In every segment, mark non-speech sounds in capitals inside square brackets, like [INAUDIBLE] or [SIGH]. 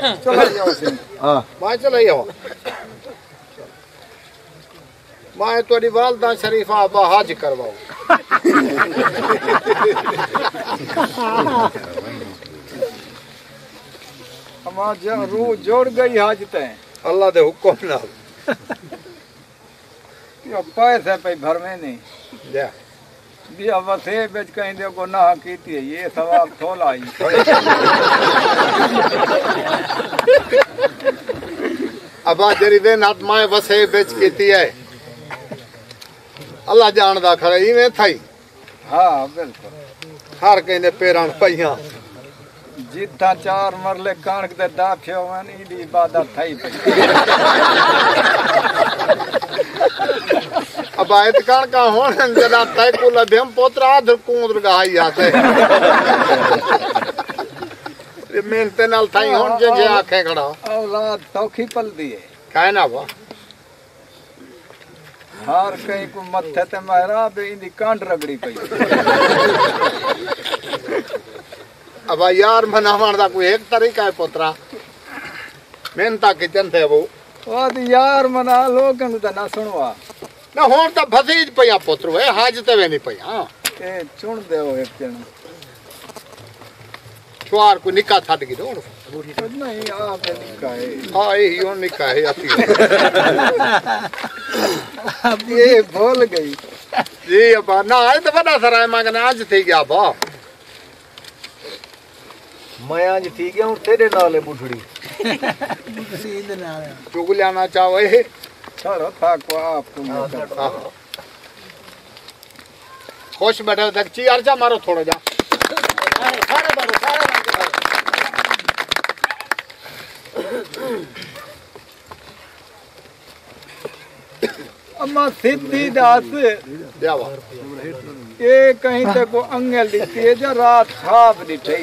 चला जाओ। सिंह ਹਾਂ मैं चला जाओ। मैं तोरी वालदा शरीफा अब्बा हज करवाओ। हमारा रूह जोड़ गई हाज तय अल्लाह दे हुक्म नाल। [LAUGHS] पैसे पे भर में नहीं। जा। अब वसे बेच कहीं दे गुनाह कीती है ये सवाब थोला ही अब्बा जेरी वे नात मैं वसे बेच कीती है अल्लाह जानदा खरा इवें थई हाँ बिल्कुल हर कहने पेरां पईयां जितना चार मरले कणक दे दाफियो वन ईदी इबादत थई पई अब आयत कण का होण जदा तय को लभ्यम पोत्रा आधर कूंदर गहाई आते ये मेहनत नाल थाई होण जे जे आखे खड़ा। औलाद सौखी पल दिए काहे ना वा हर कहीं को मथे ते महरा बे इंदी कांड रगड़ी पई। अब यार मनावण दा कोई एक तरीका है पोत्रा। मेहनता किचन थे वो। वाद यार मना लोगन दा ना सुनवा ना होण तो फसीज पया पोतरो है हाज ते वे नहीं पया ए चुन देओ एक जण छुआर को निका छड गई दोण नहीं आप निकाए हाँ ए ही निका है अति ये भूल गई जी अब ना आए तो बड़ा सराय मांगने आज थी गया बा मैं आज ठीक है हूँ तेरे नाल है बुढ़ड़ी चुगलिया ना चाहे चलो था को आपको मैं करता। हाँ। खुश बैठे तक ची अर्जा मारो थोड़ा जा अम्मा सिद्धि दास ये कहीं तक को अंगल दिखती है जो रात खाब दिठी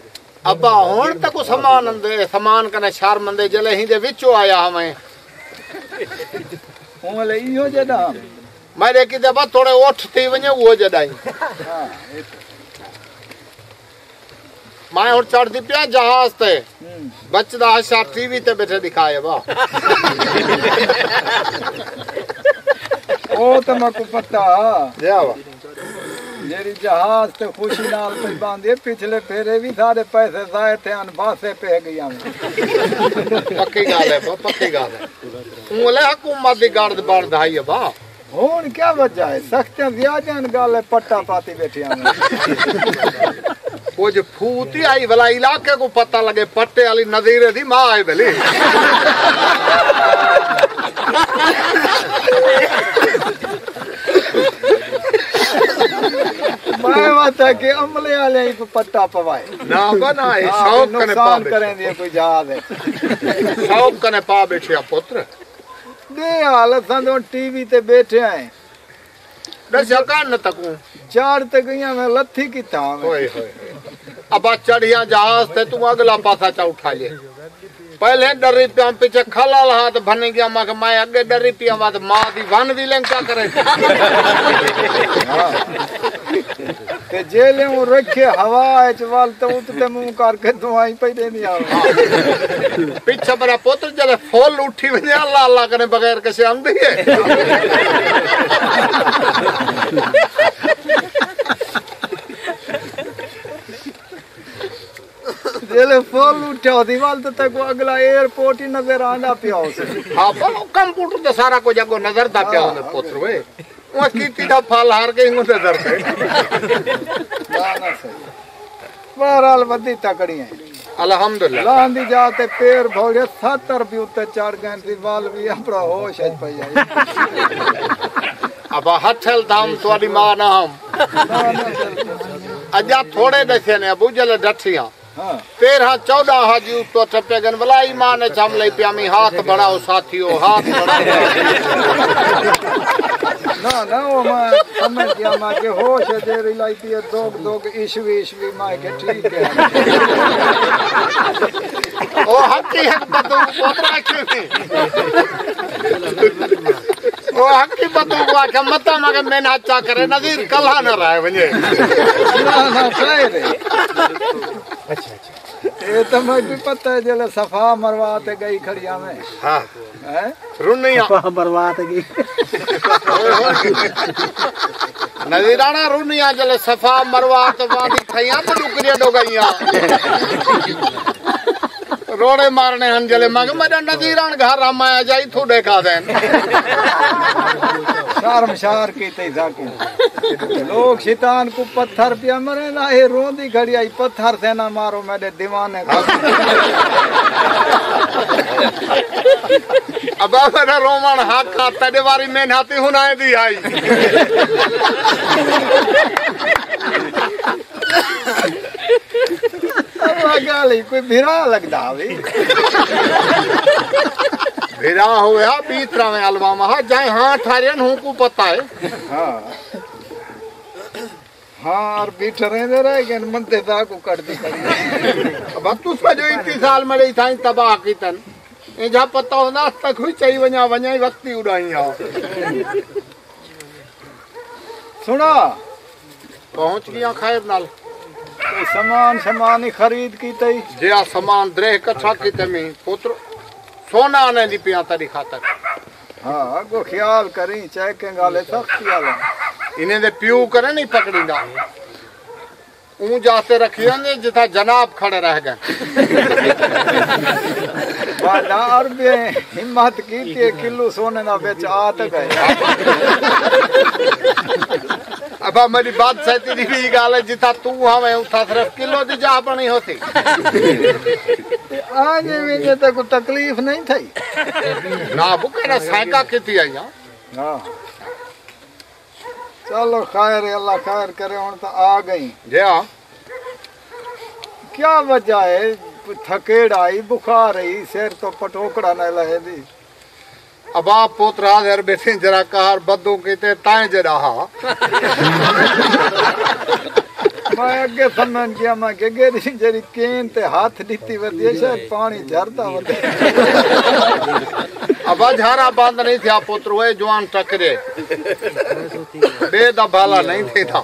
है अब्बा हुन तक को सामान अंदे सामान कने शर्मंदे जले ही दे विचो आया हमें उमले इहो जदा मेरे की दबा थोड़े ओठ थी वने वो जदाई हाँ ये तो। मैं और चढ़ दी पिया जहाज ते हम्म। बचदा आशा टीवी ते बैठे दिखाए बा ओ तो ਮੇਰੀ ਜਹਾਜ਼ ਤੇ ਖੁਸ਼ੀ ਨਾਲ ਪੈਬਾਂਦੀ ਪਿਛਲੇ ਫੇਰੇ ਵੀ ਸਾਰੇ ਪੈਸੇ ਜ਼ਾਇਰ ਤੇ ਅਨਬਾਸੇ ਪੈ ਗਈਆਂ ਪੱਕੀ ਗੱਲ ਹੈ ਪੱਕੀ ਗੱਲ ਹੈ ਉਹ ਹਕੂਮਤ ਦੀ ਗੜਦ ਬਣਦਾਈ ਹੈ ਬਾ ਹੁਣ ਕੀ ਵਜ੍ਹਾ ਹੈ ਸਖਤਾਂ ਵਿਆਜਾਂ ਗੱਲ ਪੱਟਾ ਪਾਤੀ ਬੈਠਿਆ ਕੁਝ ਫੂਤੀ ਹੀ ਆਈ ਵਲਾ ਇਲਾਕੇ ਕੋ ਪਤਾ ਲਗੇ ਪੱਟੇ ਵਾਲੀ ਨਜ਼ੀਰੇ ਦੀ ਮਾਂ ਹੈ ਭਲੀ लगता कि अमले वाले ही पत्ता पवाए। ना बना है शौक कने पावे करें दिए कोई जहाज़ है। शौक कने पावे छे पुत्र। दे हाल असन तो टीवी ते बैठे हैं दस कान न तकू। चार तक गया मैं लथी की था ओए होए अब चढ़िया जहाज़ ते तू अगला पासा चा उठा ले। पहले डरी पिया पीछे खलाल हाथ भन गया मैं मैं अगे डरी पिया माँ दी वन भी लंका करे। हाँ। ते जेले हूँ रखे हवा है चवाल तो उतते मुँह करके दवाई पे दे नहीं आवा। पीछे मेरा पुत्र जले फूल उठी वने अल्लाह अल्लाह करे बगैर कैसे आंदी है जेले फुल उठा दीवाल तो तक अगला एयरपोर्ट ही नज़र आंदा पिया उसे हाँ पर कंप्यूटर ते सारा कुछ अगो नज़र दा पिया पुत्र वे। वो कीती दा फल हार के पे ना ना बहरहाल बदी तकड़ी है। अल्हम्दुलिल्लाह। लांदी जाते पैर भोगे सत्तर भी उत्ते चढ़ गए दीवाल भी अपना होश है पई आई अब हथल धाम तोरी माँ ना हम ना ना बिल्कुल। अजा थोड़े दसे ने अबू जले डठिया तेरह चौदह हाजी तो टपे गन भलाई माँ ने चमले प्यामी हाथ बढ़ाओ साथियों हाथ बढ़ाओ। ना ना वो मैं समझ गया मैं के होश है जेरी लाइती है दोग दोग ईश्वी ईश्वी मैं के ठीक है। [LAUGHS] ओ हक्की हक बतू पोतरा के ओ हक्की बतू को आखे मता मगन में नाचा करे नजीर कल्हा न रहे वने ना ना सही रे ये तो मैं भी पता है जले सफ़ा मरवात गई खड़िया में। हाँ। हैं? रुनिया बर्बाद गई। नजराना रुनिया जले सफ़ा मरवा तो वादी खैया तो डुकरिया डो गईया रोड़े मारने हन जले मग मेरा नजीरान घर रामाया जाई थू देखा देन। शर्म शार की ते जाके। लोग शैतान को पत्थर पिया मरे ना ये रोंदी घड़ी आई पत्थर से ना मारो मेरे दीवाने को अब मेरा रोमन हाथ का तेरे वारी में नाती हुनाए दी आई। अब गाली कोई भिरा लगदा अभी भिरा हो गया बीतरा में अलवामा हा जाए हाँ ठारियन हूँ को पता है। हाँ। हाँ और बीठ रहे दे रहे कि मंदे दा को कर दी करी। अब तू सजो इतनी साल में रही था तबाह की तन। ये जा पता होना तक हुई चाहिए वञा वञा वक्ती उड़ाई आ सुना पहुँच गया खैर नाल। सामान सामान ही खरीद की तई। जे सामान द्रेह कठा की तमी पुत्र सोना ने दी पिया तरी खातर। हाँ को ख्याल करी चाहे के गाले सख्त ख्याल इन्हें दे प्यू करे नहीं पकड़ींदा। ऊं जाते रखिया ने जिथा जनाब खड़े रह गए। [LAUGHS] बाज़ार में हिम्मत की थी किलो सोने ना बेच आत गए। [LAUGHS] अब मेरी बात सहती दी भी गाल है जिथा तू हमें उठा सिर्फ़ किलो दी जा बनी होती। आज में तो कोई तकलीफ़ नहीं थी ना बुके ना सैका किती आई हाँ हाँ। चलो खैर अल्लाह खैर करे हूँ तो आ गई। जे हाँ क्या वजह है? थकेड़ आई बुखार आई सिर तो पटोकड़ा न लहे दी। अब आप पोतरा घर बैठे जरा कार बदो केते ताए जरा हा मैं अगे समझ गया मैं के गेरी जरी केन ते हाथ दीती वधी शायद पानी झरता वधे अब झारा बाँध नहीं थिया पोतरो है जवान टकरे। बेदा भाला नहीं थे था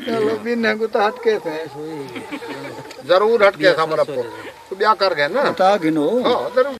चलो बिना को तो हटके थे। ज़रूर हटके था मेरा पोत तू ब्याह कर गए ना? ता गिनो। हाँ ज़रूर।